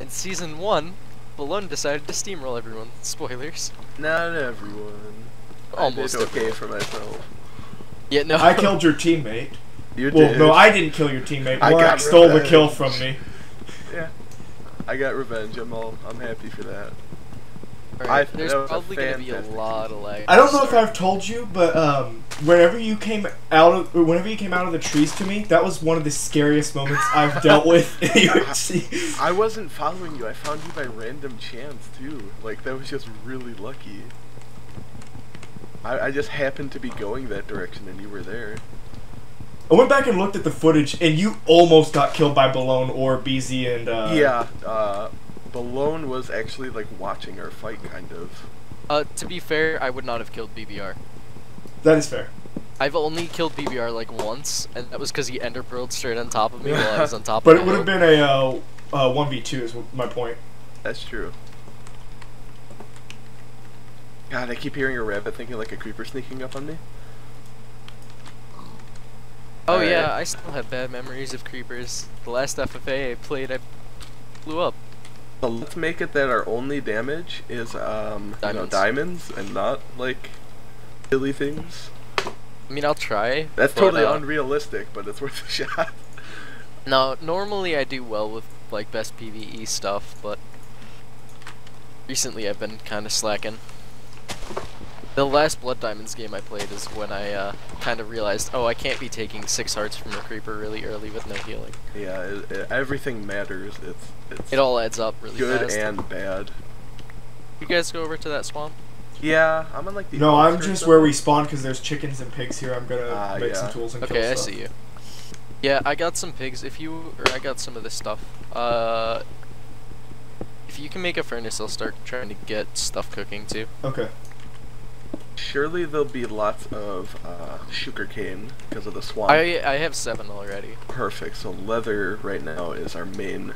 In season one, Balone decided to steamroll everyone. Spoilers. Not everyone. Almost I did okay for myself. Yeah, no. I killed your teammate. You Well, did. no, I didn't kill your teammate. I Morak got stole the revenge. kill from me. Yeah. I got revenge. I'm all. I'm happy for that. Alright, I- there's that was a probably gonna be a lot of lag. I don't know if I've told you, but um, whenever you came out of, or whenever you came out of the trees to me, that was one of the scariest moments I've dealt with in UHC. I wasn't following you. I found you by random chance too. Like that was just really lucky. I, I just happened to be going that direction and you were there. I went back and looked at the footage, and you almost got killed by Balone or BZ and uh, yeah. Uh, Balone was actually like watching our fight, kind of. Uh, to be fair, I would not have killed BBR. That is fair. I've only killed BBR like once, and that was because he ender pearled straight on top of me while I was on top of B. But of it would have been a uh, uh, 1v2 is my point. That's true. God, I keep hearing a rabbit thinking like a creeper sneaking up on me. Oh Alright. yeah, I still have bad memories of creepers. The last FFA I played, I blew up. So let's make it that our only damage is um you know Diamonds. diamonds and not like silly things. I mean, I'll try. That's but, totally uh, unrealistic, but it's worth a shot. No, normally I do well with like best PVE stuff, but recently I've been kind of slacking. The last Blood Diamonds game I played is when I uh, kind of realized, oh, I can't be taking six hearts from a creeper really early with no healing. Yeah, it, it, everything matters. It's it's It all adds up really good fast. and bad. You guys go over to that swamp? Yeah, I'm on like the. No, I'm just where we spawn because there's chickens and pigs here. I'm gonna Ah, make some tools and kill Okay, I stuff. see you. Yeah, I got some pigs. If you, or I got some of this stuff. Uh, if you can make a furnace, I'll start trying to get stuff cooking too. Okay. Surely there'll be lots of uh, sugarcane because of the swamp. I I have seven already. Perfect. So leather right now is our main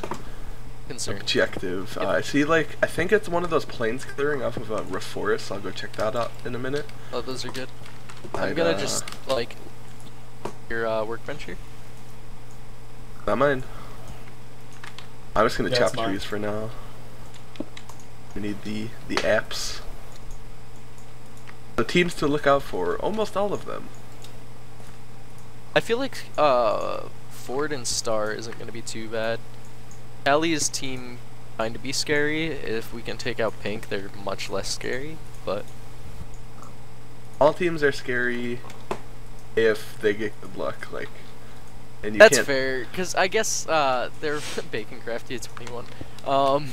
Concern. objective. Uh, I see, like, I think it's one of those plains clearing off of a reforest. I'll go check that out in a minute. Oh, those are good. I'm I'd, gonna uh, just like your uh, workbench here. Not mine. I'm just gonna Yeah, chop trees for now. We need the the apps. The teams to look out for, almost all of them. I feel like uh, Ford and Star isn't gonna be too bad. Allie's team kind of be scary. If we can take out Pink, they're much less scary. But All teams are scary if they get good luck, like. And you that's can't. fair, cause I guess uh, they're Bacon Crafty at 21. Um,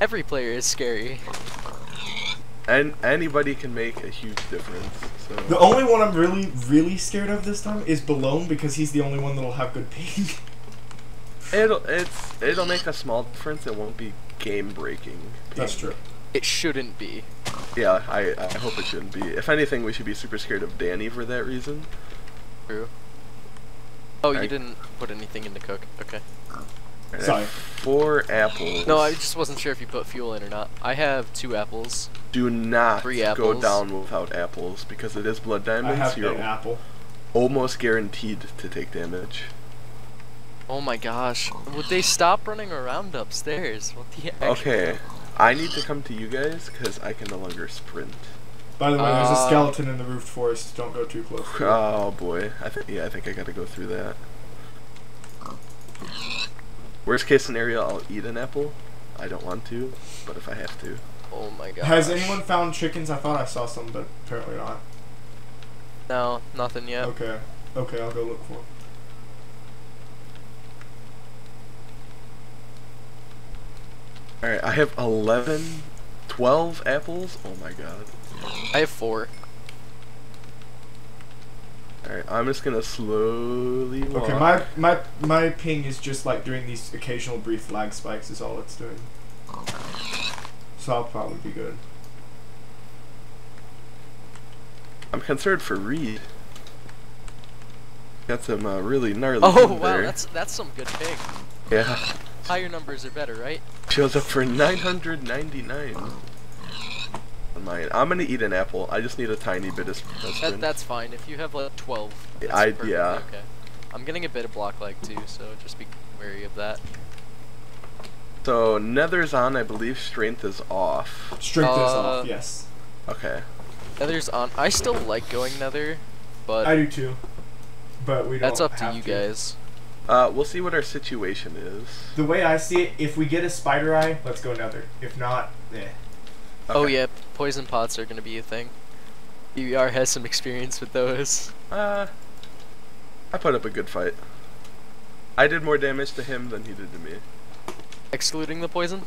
every player is scary. And anybody can make a huge difference. So. The only one I'm really, really scared of this time is Balone because he's the only one that'll have good ping. It'll it's it'll make a small difference. It won't be game breaking. That's true. It shouldn't be. Yeah, I I hope it shouldn't be. If anything, we should be super scared of Danny for that reason. True. Oh, you didn't put anything in to cook. Okay. And Sorry. Four apples. No, I just wasn't sure if you put fuel in or not. I have two apples. Do not go down without apples because it is blood I diamonds. have You're an apple. almost guaranteed to take damage. Oh my gosh. Would they stop running around upstairs? What the heck? Okay, I need to come to you guys because I can no longer sprint. By the way, there's a Uh, skeleton in the roofed forest. Don't go too close. to. Oh boy, I think yeah, I think I gotta go through that. Worst case scenario, I'll eat an apple. I don't want to, but if I have to. Oh my gosh. Has anyone found chickens? I thought I saw some, but apparently not. No, nothing yet. Okay. Okay, I'll go look for them. Alright, I have 11, 12 apples. Oh my god. I have four. Alright, I'm just gonna slowly walk. Okay, my my my ping is just like doing these occasional brief lag spikes. Is all it's doing. So I'll be good. I'm concerned for Reed. Got some uh, really gnarly Oh wow, there. that's that's some good ping. Yeah. Higher numbers are better, right? Shows up for 999 on mine. I'm gonna eat an apple. I just need a tiny bit of sp- That, that's fine. If you have like 12, that's I- perfectly yeah. okay. I'm getting a bit of block leg too, so just be wary of that. So nether's on, I believe strength is off. Strength is Uh, off. Yes, Okay. Nether's on. I still like going Nether, but I do too. But we don't. that's up to have you guys. Uh, we'll see what our situation is. The way I see it, if we get a spider eye, let's go Nether. If not, eh. Oh yeah, poison pots are gonna be a thing. ER has some experience with those. Uh, I put up a good fight. I did more damage to him than he did to me. Excluding the poison?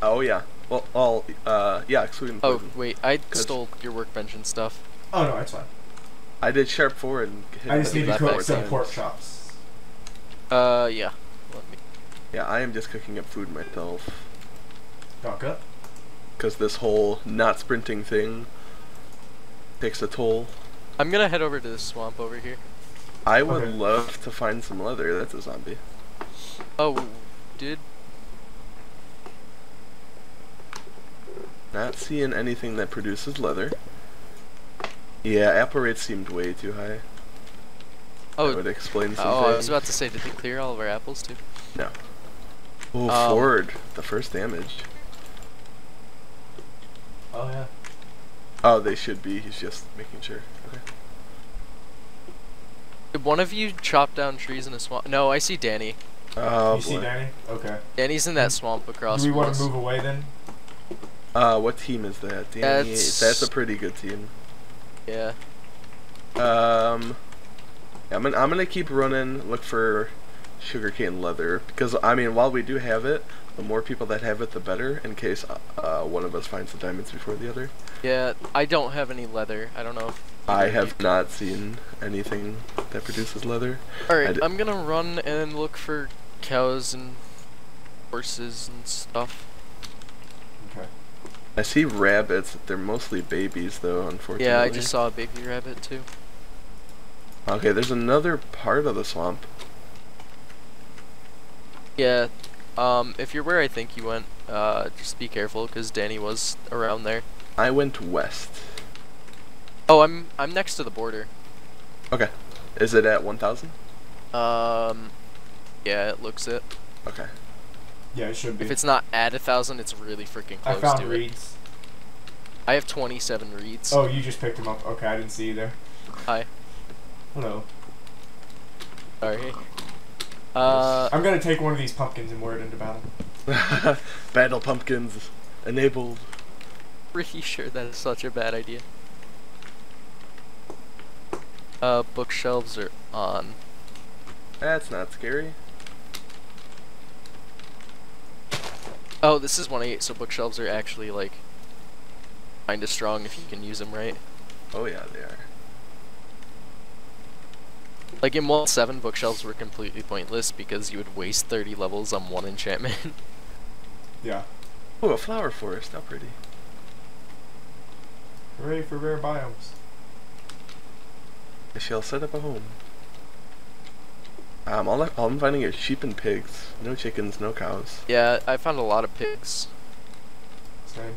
Oh yeah. Well, all uh, yeah, excluding Oh poison. wait, I 'Cause- stole your workbench and stuff. Oh no, it's fine. I did sharp four and hit I just him need to that cook back some times. pork chops. Uh yeah. Let me. Yeah, I am just cooking up food myself. Dock up. Because this whole not sprinting thing takes a toll. I'm gonna head over to the swamp over here. I would Okay. love to find some leather. That's a zombie. Oh, did Not seeing anything that produces leather. Yeah, apple rates seemed way too high. That oh would explain some oh I was about to say did they clear all of our apples too? No. Oh, Um, Ford, the first damage. Oh yeah. Oh, they should be. He's just making sure. Okay. Did one of you chop down trees in a swamp? No, I see Danny. Oh you see. Danny? Okay. Danny's in that swamp across. Do we from want us. to move away then? Uh, what team is that? That's- That's a pretty good team. Yeah. Um, yeah, I'm gonna, I'm gonna keep running. Look for sugarcane leather because I mean, while we do have it, the more people that have it, the better. In case uh, one of us finds the diamonds before the other. Yeah, I don't have any leather. I don't know if I have not seen anything that produces leather. Alright, I'm gonna run and look for cows and horses and stuff. I see rabbits. They're mostly babies, though. Unfortunately. Yeah, I just saw a baby rabbit too. Okay, there's another part of the swamp. Yeah, um, if you're where I think you went, uh, just be careful because Danny was around there. I went west. Oh, I'm I'm next to the border. Okay. Is it at 1,000? Um, yeah, it looks it. Okay. Yeah, it should be. If it's not at a thousand, it's really freaking I close found to it. reeds. I have 27 reeds. Oh, you just picked them up. Okay, I didn't see you there. Hi. Hello. Sorry. Uh, I'm gonna take one of these pumpkins and wear it into battle. Battle pumpkins enabled. pretty sure that is such a bad idea. Uh, bookshelves are on. That's not scary. Oh, this is 1.8, so bookshelves are actually, like, kinda strong if you can use them right. Oh yeah, they are. Like, in World 7, bookshelves were completely pointless because you would waste 30 levels on one enchantment. Yeah. Oh, a flower forest. How pretty. Hooray for rare biomes. I shall set up a home. Um, all, I, all I'm finding is sheep and pigs. No chickens, no cows. yeah, I found a lot of pigs. Same.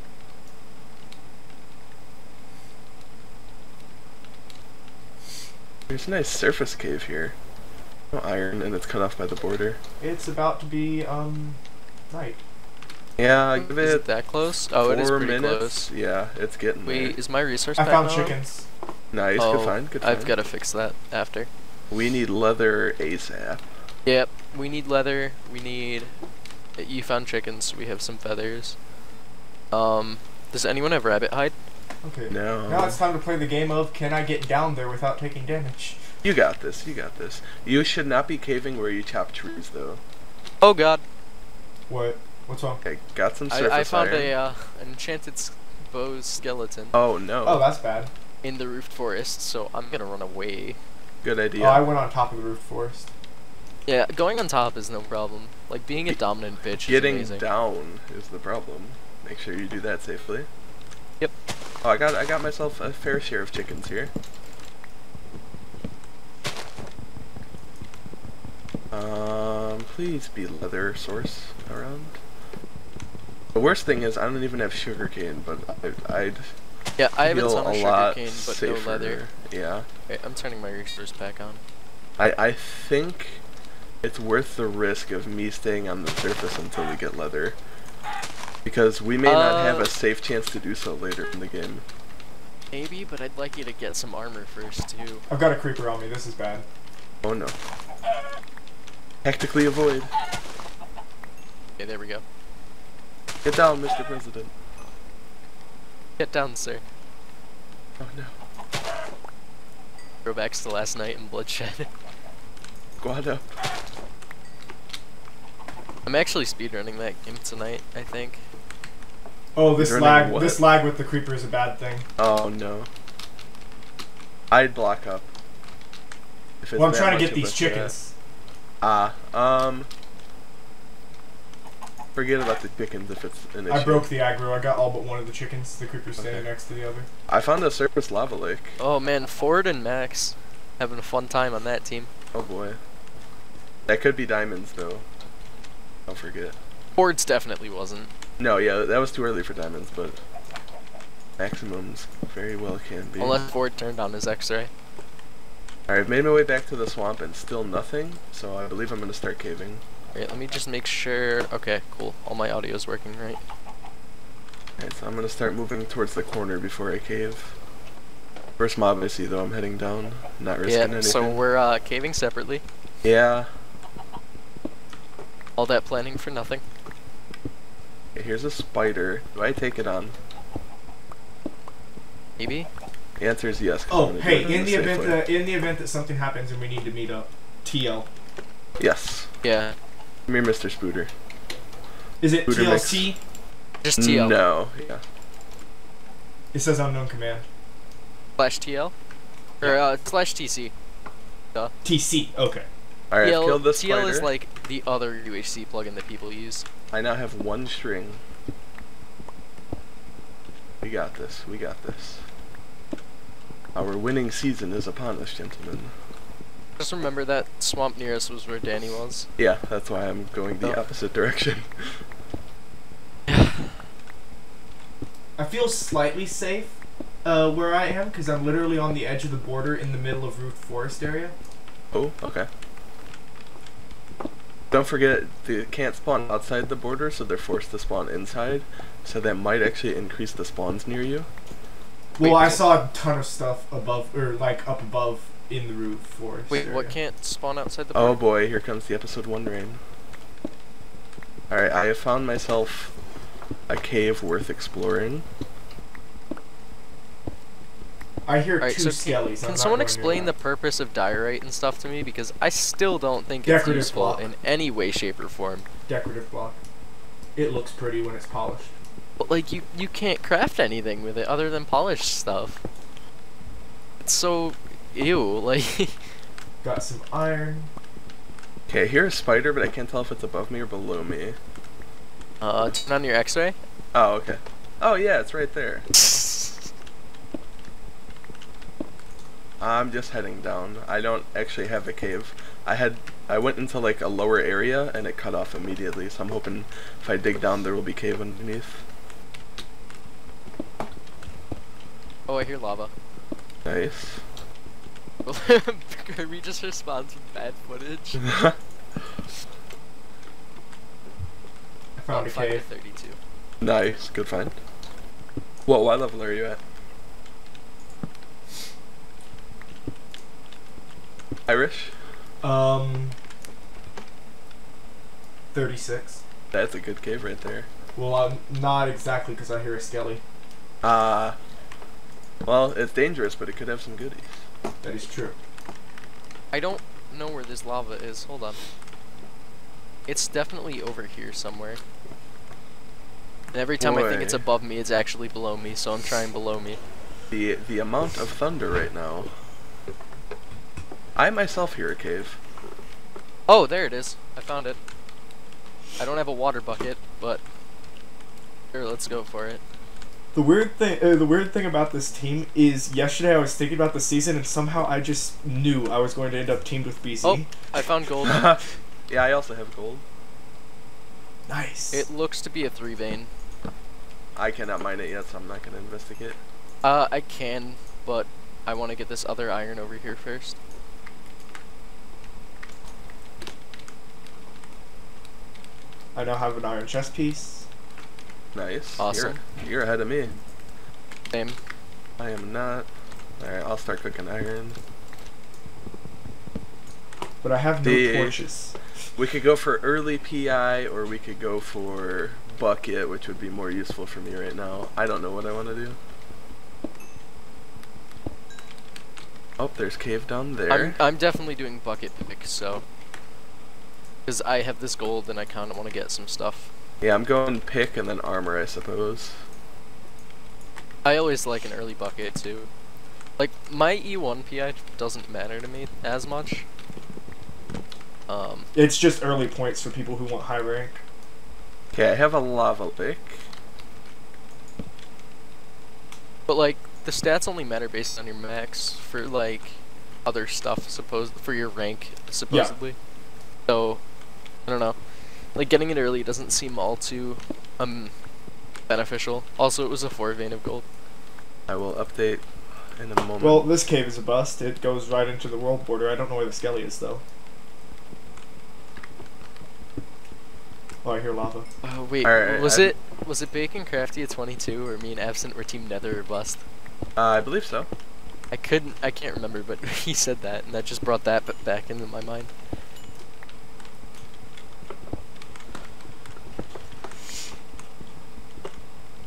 There's a nice surface cave here. No iron, and it's cut off by the border. It's about to be um night. Yeah, give Is it it that close? Oh, it is four pretty minutes. close. Yeah, it's getting Wait, is my resource I pack found not on? chickens. there. Nice, oh, good find, good find. I've got to fix that after. We need leather ASAP. Yep, we need leather. We need. You found chickens. We have some feathers. Um, does anyone have rabbit hide? Okay. No. Now it's time to play the game of can I get down there without taking damage? You got this, you got this. You should not be caving where you chop trees, though. Oh God, What? What's wrong? Okay, got some surface I, I found iron. a uh, an enchanted s- bow skeleton Oh no. Oh, that's bad. in the roofed forest, so I'm gonna run away. Good idea. Oh, I went on top of the roof forest. Yeah, going on top is no problem. Like being a dominant bitch Getting is amazing. down is the problem. Make sure you do that safely. Yep. Oh, I got I got myself a fair share of chickens here. Um, please be leather source around. The worst thing is I don't even have sugarcane, but I, I'd Yeah, I have a ton of a lot sugarcane, but safer. no leather. Yeah. Okay, I'm turning my resource back on. I I think it's worth the risk of me staying on the surface until we get leather. Because we may not have Uh, a safe chance to do so later in the game. Maybe, but I'd like you to get some armor first too. I've got a creeper on me. This is bad. Oh no. Tactically avoid. Okay, there we go. Get down, Mr. President. Get down, sir. Oh no. Throwbacks to last night in bloodshed. Squad up. I'm actually speedrunning that game tonight. I think. Oh, this lag. what? This lag with the creeper is a bad thing. Oh no. I'd block up. If it's Well, I'm trying to get these chickens. Ah, um. Forget about the chickens if it's an issue. I broke the aggro. I got all but one of the chickens. The creeper's standing next to the other. I found a surface lava lake. Oh man, Ford and Max having a fun time on that team. Oh boy. That could be diamonds though. Don't forget. Ford's definitely wasn't. No, yeah, that was too early for diamonds, but maximums very well can be. Unless Ford turned on his X-ray. Alright, I've made my way back to the swamp and still nothing, so I believe I'm gonna start caving. Alright, let me just make sure. Okay, cool. All my audio is working right. Alright, so I'm gonna start moving towards the corner before I cave. First mob I see though, I'm heading down, not risking Yeah, anything. so we're uh, caving separately. Yeah. All that planning for nothing. Okay, here's a spider. Do I take it on? Maybe. The answer is yes. Oh, hey! it In the event way. that in the event that something happens and we need to meet up, TL. Yes. Yeah. Come here, Mr. Spooter. Is it Booter mix. TLC? Just TL. No. Yeah. It says unknown command. Slash TL. Or uh, slash TC. Duh. TC. Okay. Alright, I've TL, killed this TL spider. is like the other UHC plugin that people use. I now have one string. We got this. We got this. Our winning season is upon us, gentlemen. Just remember that swamp near us was where Danny was. Yeah, that's why I'm going the Oh. opposite direction. I feel slightly safe uh, where I am because I'm literally on the edge of the border in the middle of Roofed Forest area. oh, okay. Don't forget, they can't spawn outside the border, so they're forced to spawn inside. So that might actually increase the spawns near you. Well, Wait, I saw a ton of stuff above, or like up above in the Roofed Forest. Wait, what can't spawn outside the Oh boy, here comes the episode one rain. Alright, I have found myself a cave worth exploring. I hear Alright, two so skellies. can, can someone explain the purpose of diorite and stuff to me? Because I still don't think it's useful block. in any way, shape, or form. decorative block? It looks pretty when it's polished. But like you, you can't craft anything with it other than polished stuff. It's so ew. Like Got some iron. Okay, I hear a spider, but I can't tell if it's above me or below me. uh, turn on your X-ray. Oh, okay. Oh yeah, it's right there. I'm just heading down. I don't actually have a cave. I had I went into like a lower area and it cut off immediately, so I'm hoping if I dig down there will be cave underneath. oh, I hear lava. Nice. Kirby just responds with bad footage. I found a Five cave. Thirty-two. nice, good find. Well, what level are you at? Irish? Um. Thirty-six. That's a good cave right there. Well, I'm not exactly because I hear a skelly. Uh well, it's dangerous, but it could have some goodies. That is true. I don't know where this lava is. Hold on. It's definitely over here somewhere. And every time I think it's above me, it's actually below me, so I'm trying below me. The the amount of thunder right now. I myself hear a cave. Oh, there it is. I found it. I don't have a water bucket, but here, let's go for it. The weird thing, uh, the weird thing about this team is yesterday I was thinking about the season and somehow I just knew I was going to end up teamed with BZ. Oh, I found gold. yeah, I also have gold. Nice. It looks to be a three vein. I cannot mine it yet, so I'm not gonna investigate. Uh, I can, but I want to get this other iron over here first. I now have an iron chest piece. Nice. Awesome. You're, you're ahead of me. Same. I am not. Alright, I'll start cooking iron. But I have no The- torches. We could go for early PI or we could go for bucket, which would be more useful for me right now. I don't know what I want to do. Oh, there's cave down there. I'm I'm definitely doing bucket pick, so because I have this gold and I kind of want to get some stuff. Yeah, I'm going pick and then armor, I suppose. I always like an early bucket too. Like my E1 PI doesn't matter to me as much. Um, It's just early points for people who want high rank. Okay, I have a lava pick. but like the stats only matter based on your max for like other stuff supposed for your rank supposedly. Yeah. So I don't know. Like getting it early doesn't seem all too um beneficial. Also, it was a four vein of gold. I will update in a moment. Well, this cave is a bust. It goes right into the world border. I don't know where the skelly is though. Oh, I hear lava. Oh wait, Alright, was I- it was it Bacon Crafty at 22 or me and Absent were Team Nether or Bust? uh, I believe so. I couldn't, I can't remember, but he said that, and that just brought that back into my mind.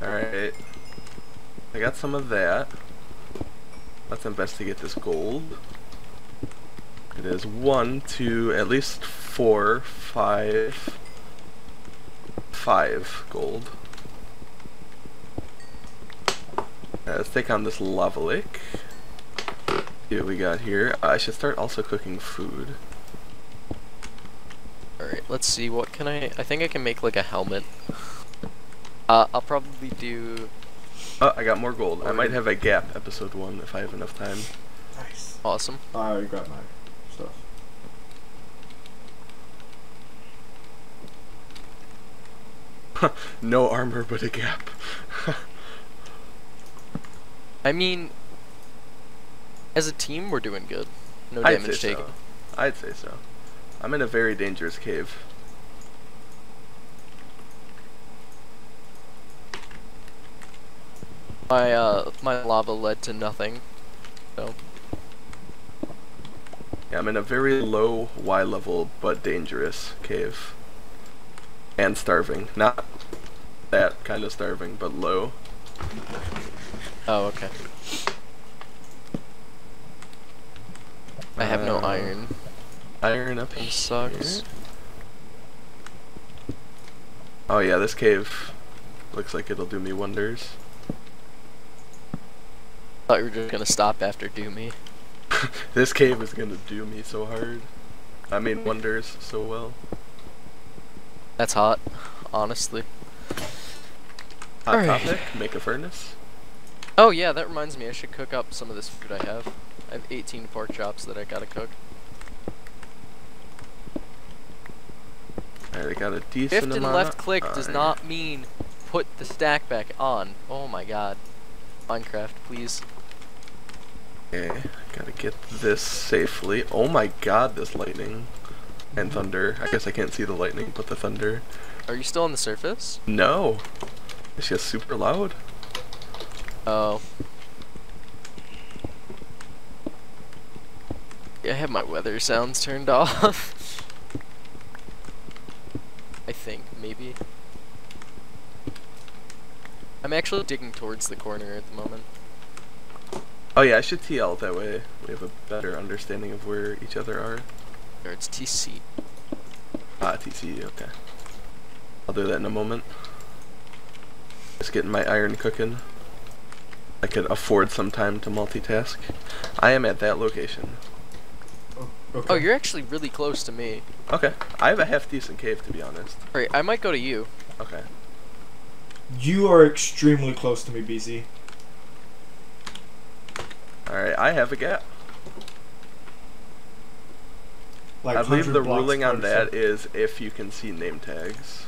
Alright. I got some of that. Let's investigate this gold. It is one, two, at least four, five, five gold. Alright, let's take on this lava lake. See what we got here. I should start also cooking food. Alright, let's see, what can I, I think I can make like a helmet. Uh, I'll probably do, Oh, I got more gold. I might have a gap episode one if I have enough time. Nice. awesome. I already got my stuff. no armor but a gap. I mean, as a team, we're doing good. No I'd damage say taken. so. I'd say so. I'm in a very dangerous cave. My, uh, my lava led to nothing, so, Yeah, I'm in a very low Y level but dangerous cave. And starving. Not that kind of starving, but low. oh, okay. I have no Uh, iron. Iron up here. sucks. Oh yeah, this cave looks like it'll do me wonders. Thought you were just gonna stop after do me. this cave is gonna do me so hard. I made wonders so well. That's hot, honestly. Hot Alright. topic, make a furnace. Oh yeah, that reminds me. I should cook up some of this food I have. I have 18 pork chops that I gotta cook. Alright, I got a decent Shift and left of click does iron. not mean put the stack back on. Oh my god. Minecraft, please. Okay, gotta get this safely. Oh my god, this lightning and thunder. I guess I can't see the lightning, but the thunder. Are you still on the surface? No, it's just super loud. Oh. Yeah, I have my weather sounds turned off. I think, maybe. I'm actually digging towards the corner at the moment. Oh yeah, I should TL that way. We have a better understanding of where each other are. Or it's TC. Ah, TC, okay. I'll do that in a moment. Just getting my iron cooking. I could afford some time to multitask. I am at that location. Oh, okay. Oh, you're actually really close to me. Okay, I have a half decent cave to be honest. Alright, I might go to you. Okay. You are extremely close to me, BZ. Alright, I have a gap. Like I believe the ruling on that is if you can see name tags.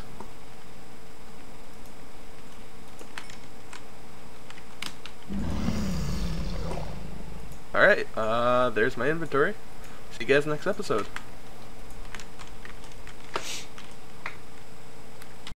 Alright, uh, there's my inventory. See you guys next episode.